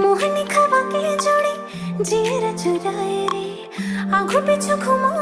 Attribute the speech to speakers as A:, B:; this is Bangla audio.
A: মোহনী খাবাকে জড়ে জিয়েরা চুরায় রে আঘু পিছু ঘুমো